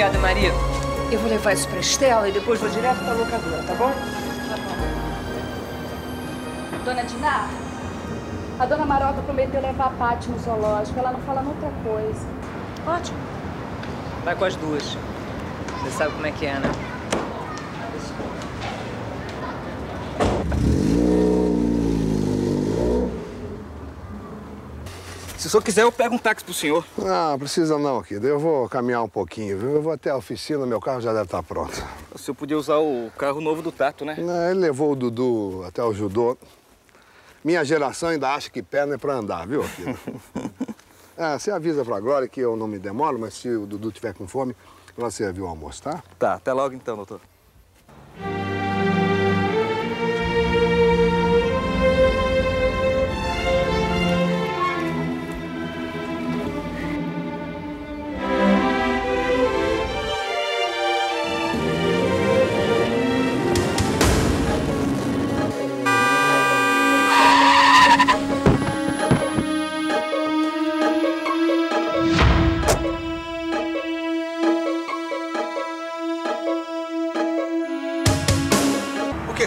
Obrigada, Maria. Eu vou levar isso pra Estela e depois vou direto pra locadora, tá bom? Tá bom. Dona Diná, a dona Maroca prometeu levar a Paty no zoológico. Ela não fala outra coisa. Ótimo. Vai com as duas. Você sabe como é que é, né? O senhor quiser, eu pego um táxi pro senhor. Não, precisa não, Kida. Eu vou caminhar um pouquinho, viu? Eu vou até a oficina, meu carro já deve estar pronto. O senhor podia usar o carro novo do Tato, né? Não, ele levou o Dudu até o judô. Minha geração ainda acha que perna é pra andar, viu, Kida? é, você avisa pra Glória que eu não me demoro, mas se o Dudu tiver com fome, ela serviu o almoço, tá? Tá, até logo então, doutor.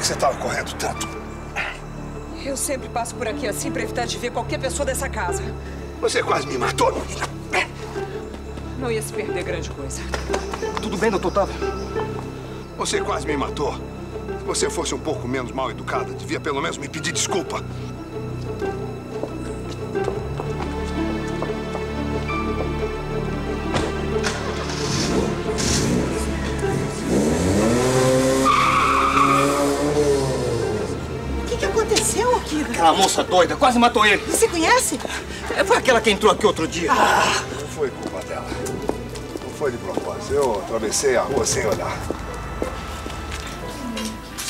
Que, que você estava correndo tanto? Eu sempre passo por aqui assim pra evitar de ver qualquer pessoa dessa casa. Você quase me matou, menina. Não ia se perder grande coisa. Tudo bem, doutor Otávio? Você quase me matou. Se você fosse um pouco menos mal educada, devia pelo menos me pedir desculpa. Aquela moça doida quase matou ele. Você conhece? Foi aquela que entrou aqui outro dia. Não foi culpa dela. Não foi de propósito. Eu atravessei a rua sem olhar.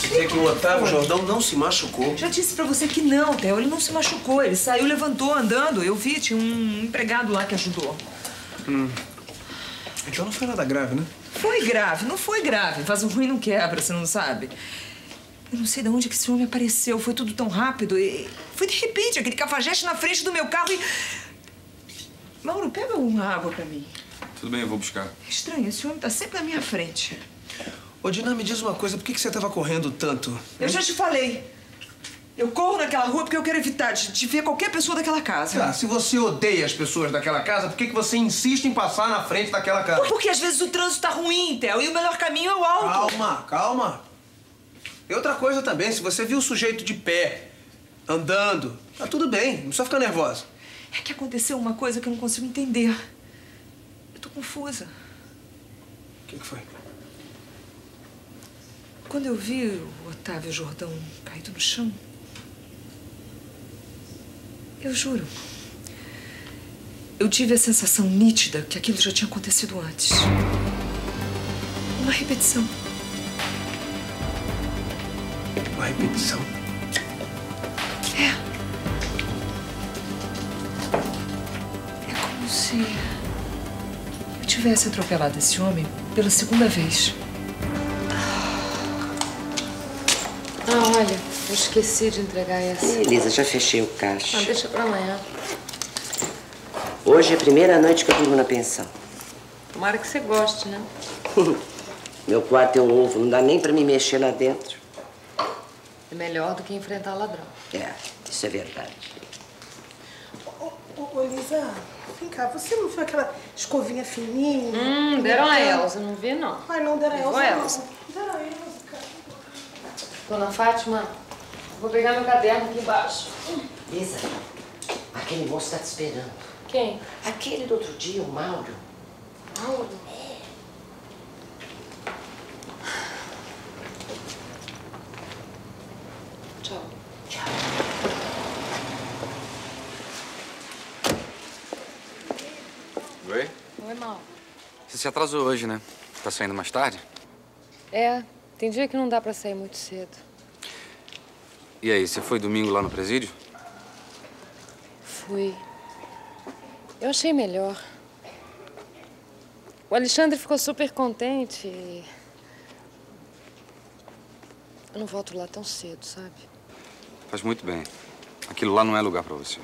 Dizer que o Otávio Jordão não se machucou. Já disse pra você que não, Theo. Ele não se machucou. Ele saiu, levantou, andando. Eu vi, tinha um empregado lá que ajudou. Então não foi nada grave, né? Foi grave, não foi grave. Vaso ruim não quebra, você não sabe. Eu não sei de onde que esse homem apareceu. Foi tudo tão rápido. E foi de repente, aquele cafajeste na frente do meu carro e... Mauro, pega uma água pra mim. Tudo bem, eu vou buscar. É estranho, esse homem tá sempre na minha frente. Ô, Diná, me diz uma coisa, por que, que você tava correndo tanto? Eu já te falei. Eu corro naquela rua porque eu quero evitar de, de ver qualquer pessoa daquela casa. Ah, se você odeia as pessoas daquela casa, por que, que você insiste em passar na frente daquela casa? Porque às vezes o trânsito tá ruim, Theo, e o melhor caminho é o alto. Calma, calma. E outra coisa também, se você viu o sujeito de pé, andando, tá tudo bem, não precisa ficar nervosa. É que aconteceu uma coisa que eu não consigo entender. Eu tô confusa. O que, que foi? Quando eu vi o Otávio Jordão caído no chão, eu juro, eu tive a sensação nítida que aquilo já tinha acontecido antes. Uma repetição. Uma repetição. É. É como se eu tivesse atropelado esse homem pela segunda vez. Ah, olha, eu esqueci de entregar essa. Elisa, já fechei o caixa. Ah, deixa pra amanhã. Hoje é a primeira noite que eu durmo na pensão. Tomara que você goste, né? Meu quarto é um ovo, não dá nem pra me mexer lá dentro. É melhor do que enfrentar ladrão. É, isso é verdade. Ô, ô, ô, Elisa, vem cá, você não viu aquela escovinha fininha? Hum, deram a Elza, não vi não. Ai, não deram a Elza. Elza. Deram a Elza, cara. Dona Fátima, vou pegar meu caderno aqui embaixo. Elisa, aquele moço tá te esperando. Quem? Aquele do outro dia, o Mauro. Mauro? Oi? Oi, Mauro. Você se atrasou hoje, né? Tá saindo mais tarde? É, tem dia que não dá pra sair muito cedo. E aí, você foi domingo lá no presídio? Fui. Eu achei melhor. O Alexandre ficou super contente e... Eu não volto lá tão cedo, sabe? Faz muito bem. Aquilo lá não é lugar pra você.